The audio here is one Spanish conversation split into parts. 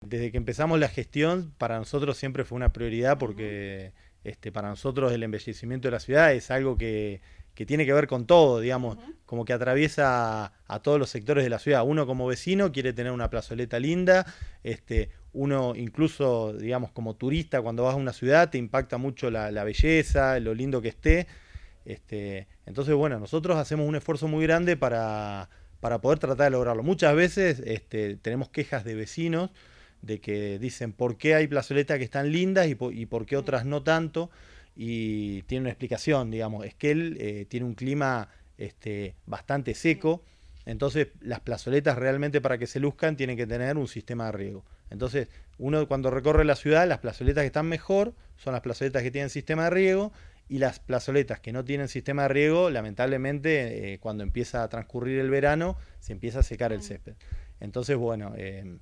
Desde que empezamos la gestión, para nosotros siempre fue una prioridad porque este, para nosotros el embellecimiento de la ciudad es algo que, tiene que ver con todo, digamos, como que atraviesa a, todos los sectores de la ciudad. Uno como vecino quiere tener una plazoleta linda, este, uno incluso, digamos, como turista, cuando vas a una ciudad te impacta mucho la, belleza, lo lindo que esté. Este, entonces, bueno, nosotros hacemos un esfuerzo muy grande para, para poder tratar de lograrlo. Muchas veces este, tenemos quejas de vecinos de que dicen por qué hay plazoletas que están lindas y por, qué otras no tanto, y tiene una explicación, digamos, es que él eh, tiene un clima este, bastante seco, entonces las plazoletas realmente para que se luzcan tienen que tener un sistema de riego. Entonces, uno cuando recorre la ciudad, las plazoletas que están mejor son las plazoletas que tienen sistema de riego y las plazoletas que no tienen sistema de riego, lamentablemente, eh, cuando empieza a transcurrir el verano, se empieza a secar el césped. Entonces, bueno, eh,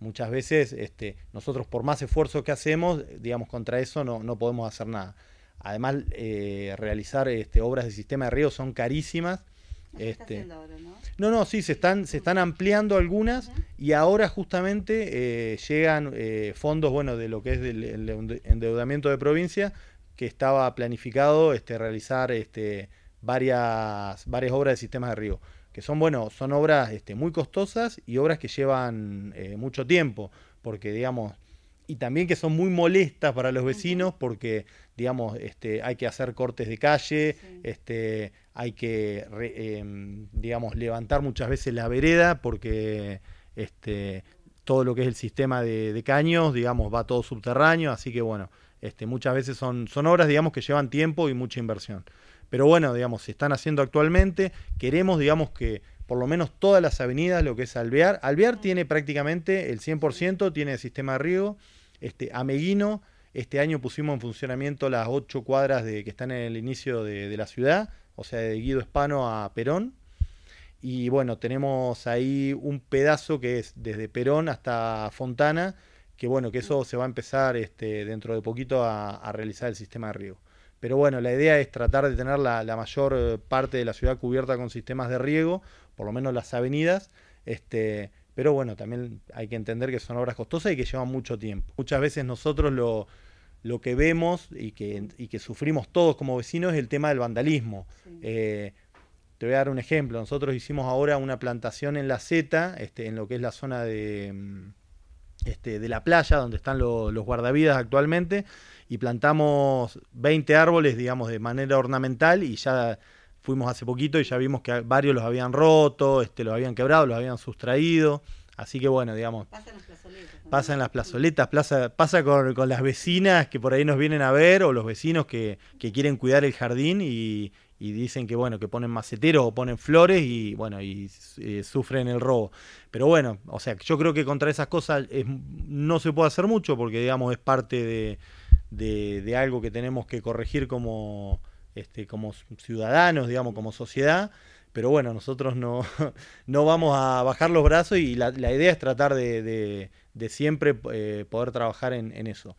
muchas veces este, nosotros por más esfuerzo que hacemos, digamos, contra eso no, no podemos hacer nada. Además, eh, realizar este, obras de sistema de riego son carísimas. Este, ¿no? no, no, sí, se están, se están ampliando algunas y ahora justamente llegan fondos, bueno, de lo que es el endeudamiento de provincia, que estaba planificado este, realizar este, varias, varias obras de sistemas de riego, que son, bueno, son obras este, muy costosas y obras que llevan eh, mucho tiempo, porque, digamos, y también que son muy molestas para los vecinos porque, digamos, este, hay que hacer cortes de calle, este, hay que, em, digamos, levantar muchas veces la vereda porque este, todo lo que es el sistema de, de caños, digamos, va todo subterráneo, así que, bueno, este, muchas veces son, son obras, digamos, que llevan tiempo y mucha inversión. Pero bueno, digamos, se están haciendo actualmente. Queremos, digamos, que por lo menos todas las avenidas, lo que es Alvear. Alvear tiene prácticamente el 100%, tiene sistema de riego. Este, Ameguino, este año pusimos en funcionamiento las ocho cuadras de, que están en el inicio de, de la ciudad, o sea, de Guido Hispano a Perón. Y bueno, tenemos ahí un pedazo que es desde Perón hasta Fontana, que bueno, que eso se va a empezar este, dentro de poquito a, realizar el sistema de riego. Pero bueno, la idea es tratar de tener la, mayor eh, parte de la ciudad cubierta con sistemas de riego, por lo menos las avenidas, este, pero bueno, también hay que entender que son obras costosas y que llevan mucho tiempo. Muchas veces nosotros lo, lo que vemos y que, y que, sufrimos todos como vecinos es el tema del vandalismo. Eh, te voy a dar un ejemplo. Nosotros hicimos ahora una plantación en la Z, este, en lo que es la zona de mm, este, de la playa, donde están los guardavidas actualmente, y plantamos 20 árboles, digamos, de manera ornamental, y ya fuimos hace poquito y ya vimos que varios los habían roto, este, los habían quebrado, los habían sustraído. Así que bueno, digamos. Pasa en las plazoletas. Las plazoletas, pasa con, las vecinas que por ahí nos vienen a ver o los vecinos que, que quieren cuidar el jardín y, y dicen que bueno que ponen maceteros o ponen flores y bueno y, eh, sufren el robo. Pero bueno o sea yo creo que contra esas cosas no se puede hacer mucho porque digamos es parte de, de, algo que tenemos que corregir como este como ciudadanos digamos como sociedad. Pero bueno nosotros no, no vamos a bajar los brazos y la, idea es tratar de, de, siempre eh, poder trabajar en eso